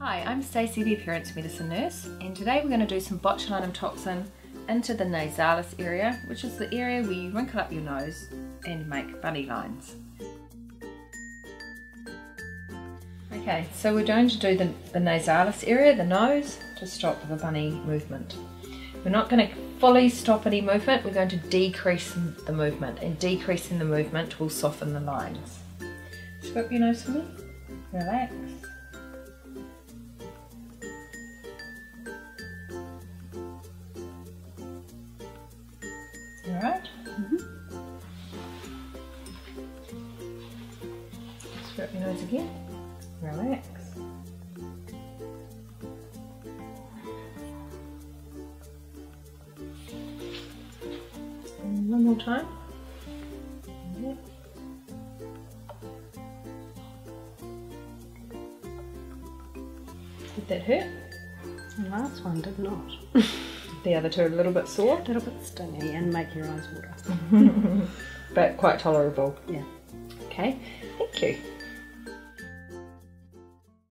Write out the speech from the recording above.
Hi, I'm Stacey, the Appearance Medicine Nurse, and today we're going to do some botulinum toxin into the nasalis area, which is the area where you wrinkle up your nose and make bunny lines. Okay, so we're going to do the, the nasalis area, the nose, to stop the bunny movement. We're not going to fully stop any movement, we're going to decrease the movement, and decreasing the movement will soften the lines. Scope your nose for me, relax. Scrub your nose again. Relax. And one more time. Did that hurt? The last one did not. the other two are a little bit sore? A little bit stingy and make your eyes water. but quite tolerable. Yeah. Okay, thank you.